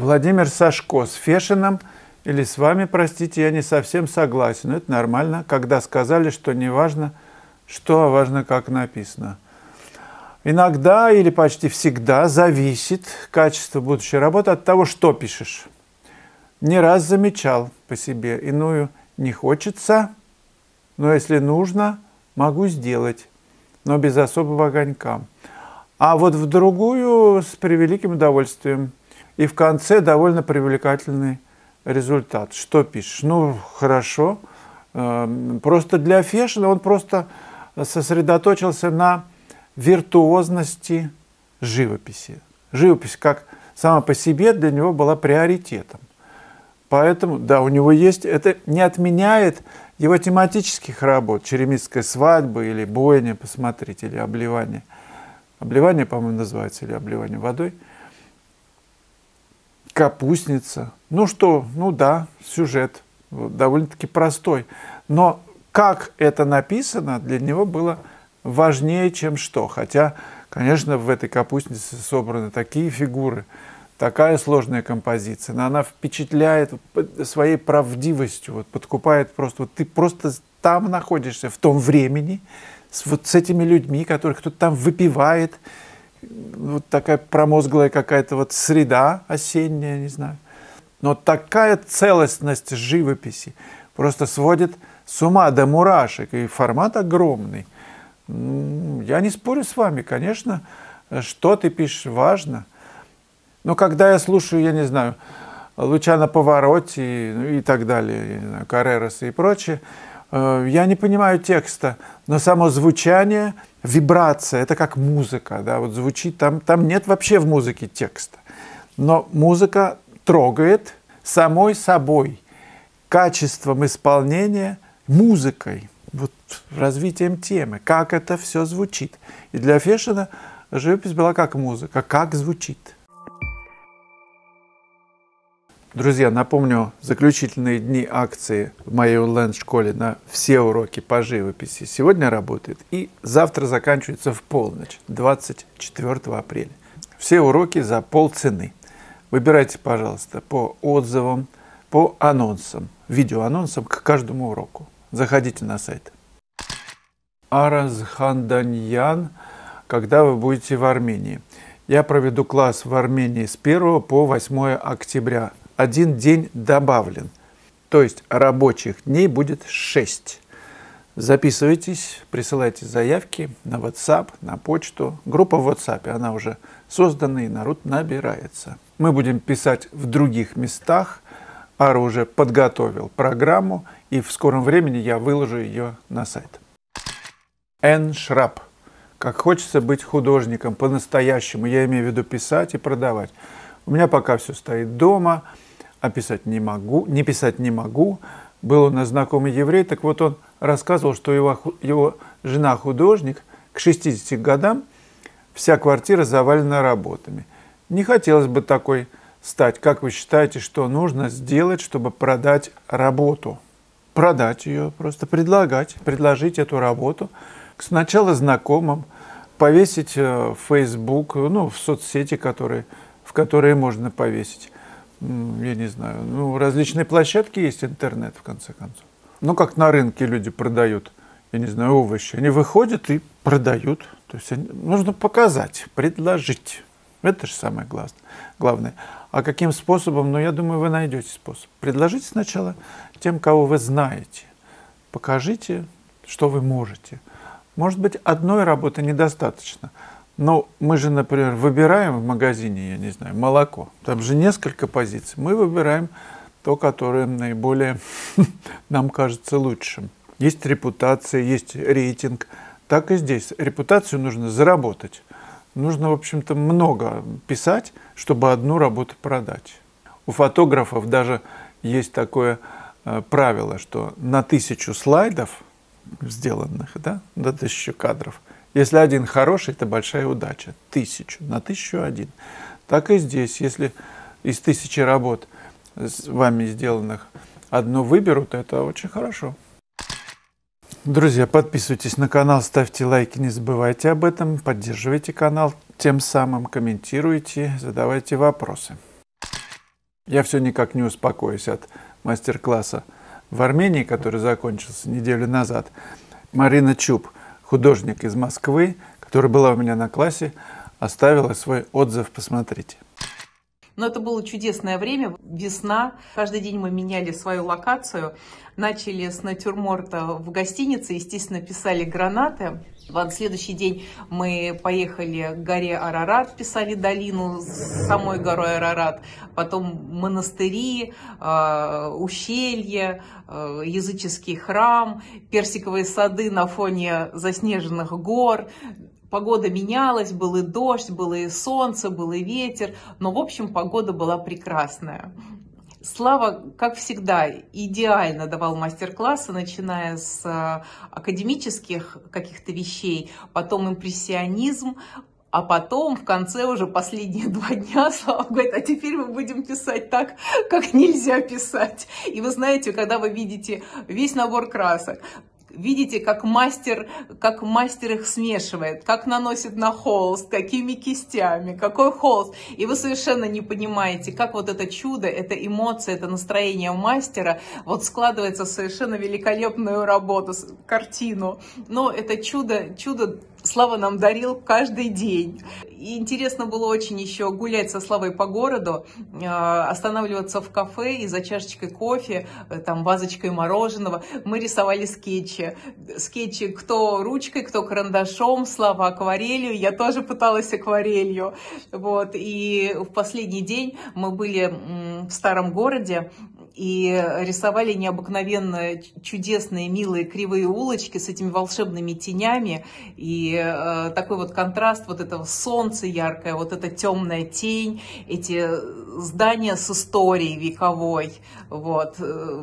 Владимир Сашко с Фешином или с вами, простите, я не совсем согласен. Но это нормально, когда сказали, что не важно, что, а важно, как написано. Иногда или почти всегда зависит качество будущей работы от того, что пишешь. Не раз замечал по себе. Иную не хочется, но если нужно, могу сделать, но без особого огонька. А вот в другую с превеликим удовольствием. И в конце довольно привлекательный результат. Что пишешь? Ну, хорошо. Эм, просто для Фешина он просто сосредоточился на виртуозности живописи. Живопись как сама по себе для него была приоритетом. Поэтому, да, у него есть, это не отменяет его тематических работ, черемисская свадьба или бойня, посмотрите, или обливание. Обливание, по-моему, называется, или обливание водой. Капустница. Ну что, ну да, сюжет довольно-таки простой. Но как это написано, для него было важнее, чем что. Хотя, конечно, в этой капустнице собраны такие фигуры, такая сложная композиция, но она впечатляет своей правдивостью, вот, подкупает просто. Вот ты просто там находишься, в том времени, с, вот с этими людьми, которых кто-то там выпивает, вот такая промозглая какая-то вот среда осенняя, не знаю. Но такая целостность живописи просто сводит с ума до мурашек, и формат огромный. Я не спорю с вами, конечно, что ты пишешь важно. Но когда я слушаю, я не знаю, Лучана Повороте ну, и так далее, я не знаю, Карероса и прочее, я не понимаю текста, но само звучание, вибрация, это как музыка, да, вот звучит, там, там нет вообще в музыке текста. Но музыка трогает самой собой, качеством исполнения, музыкой вот развитием темы, как это все звучит. И для Фешина живопись была как музыка, как звучит. Друзья, напомню, заключительные дни акции в моей онлайн-школе на все уроки по живописи сегодня работает и завтра заканчивается в полночь, 24 апреля. Все уроки за полцены. Выбирайте, пожалуйста, по отзывам, по анонсам, видеоанонсам к каждому уроку. Заходите на сайт. Аразханданьян, когда вы будете в Армении. Я проведу класс в Армении с 1 по 8 октября. Один день добавлен. То есть рабочих дней будет 6. Записывайтесь, присылайте заявки на WhatsApp, на почту. Группа в WhatsApp, она уже создана и народ набирается. Мы будем писать в других местах. Ара уже подготовил программу, и в скором времени я выложу ее на сайт. Н. Шраб. Как хочется быть художником по-настоящему, я имею в виду писать и продавать. У меня пока все стоит дома, а писать не могу, не писать не могу. Был у нас знакомый еврей, так вот он рассказывал, что его, его жена художник, к 60 годам вся квартира завалена работами. Не хотелось бы такой стать. Как вы считаете, что нужно сделать, чтобы продать работу? Продать ее, просто предлагать, предложить эту работу – сначала знакомым, повесить э, в Facebook, ну, в соцсети, которые, в которые можно повесить. Я не знаю, ну, различные площадки есть, интернет, в конце концов. Ну, как на рынке люди продают, я не знаю, овощи. Они выходят и продают. То есть они, нужно показать, предложить. Это же самое главное. А каким способом? Ну, я думаю, вы найдете способ. Предложите сначала тем, кого вы знаете. Покажите, что вы можете. Может быть, одной работы недостаточно. Но мы же, например, выбираем в магазине, я не знаю, молоко. Там же несколько позиций. Мы выбираем то, которое наиболее нам кажется лучшим. Есть репутация, есть рейтинг. Так и здесь. Репутацию нужно заработать. Нужно, в общем-то, много писать, чтобы одну работу продать. У фотографов даже есть такое э, правило, что на тысячу слайдов сделанных, да, до тысячи кадров. Если один хороший, это большая удача. Тысячу, на тысячу один. Так и здесь, если из тысячи работ с вами сделанных одну выберут, это очень хорошо. Друзья, подписывайтесь на канал, ставьте лайки, не забывайте об этом, поддерживайте канал, тем самым комментируйте, задавайте вопросы. Я все никак не успокоюсь от мастер-класса в Армении, который закончился неделю назад. Марина Чуб, художник из Москвы, которая была у меня на классе, оставила свой отзыв. Посмотрите. Но это было чудесное время, весна. Каждый день мы меняли свою локацию. Начали с натюрморта в гостинице, естественно, писали гранаты. В следующий день мы поехали к горе Арарат, писали долину с самой горой Арарат, потом монастыри, э, ущелье, э, языческий храм, персиковые сады на фоне заснеженных гор, Погода менялась, был и дождь, было и солнце, был и ветер, но в общем погода была прекрасная. Слава, как всегда, идеально давал мастер-классы, начиная с э, академических каких-то вещей, потом импрессионизм, а потом в конце уже последние два дня Слава говорит, а теперь мы будем писать так, как нельзя писать. И вы знаете, когда вы видите весь набор красок, Видите, как мастер, как мастер их смешивает, как наносит на холст, какими кистями, какой холст. И вы совершенно не понимаете, как вот это чудо, это эмоция, это настроение мастера вот складывается в совершенно великолепную работу, картину. Но это чудо, чудо Слава нам дарил каждый день. И интересно было очень еще гулять со Славой по городу, э, останавливаться в кафе и за чашечкой кофе, э, там, вазочкой мороженого. Мы рисовали скетчи. Скетчи кто ручкой, кто карандашом, Слава акварелью. Я тоже пыталась акварелью. Вот. И в последний день мы были в старом городе, и рисовали необыкновенно чудесные, милые, кривые улочки с этими волшебными тенями, и э, такой вот контраст вот этого солнца яркое, вот эта темная тень, эти здания с историей вековой, вот, э,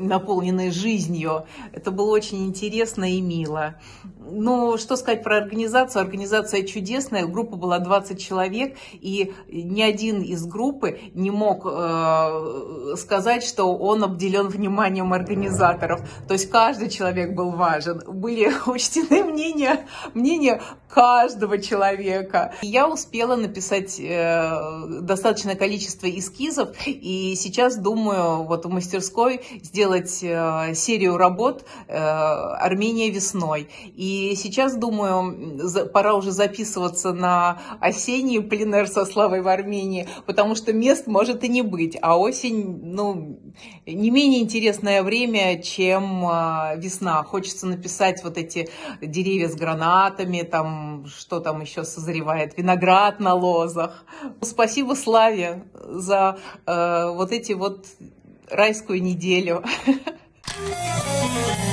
наполненные жизнью. Это было очень интересно и мило. Ну, что сказать про организацию? Организация чудесная, группа была 20 человек, и ни один из группы не мог э, сказать, что он обделен вниманием организаторов. То есть каждый человек был важен. Были учтены мнения, мнения каждого человека. Я успела написать э, достаточное количество эскизов, и сейчас думаю вот в мастерской сделать э, серию работ э, «Армения весной». И сейчас думаю, за, пора уже записываться на осенний пленер со славой в Армении, потому что мест может и не быть, а осень, ну, не менее интересное время, чем э, весна. Хочется написать вот эти деревья с гранатами, там что там еще созревает, виноград на лозах. Спасибо Славе за э, вот эти вот райскую неделю.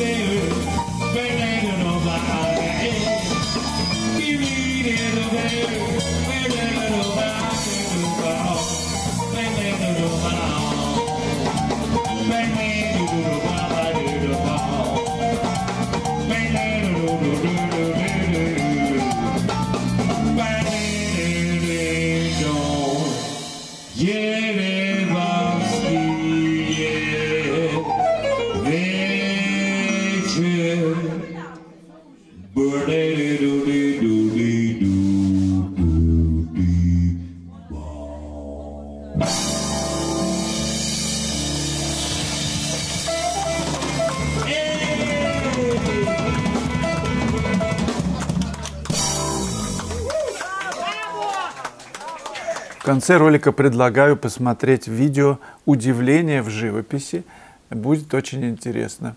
Baby. В конце ролика предлагаю посмотреть видео «Удивление в живописи». Будет очень интересно.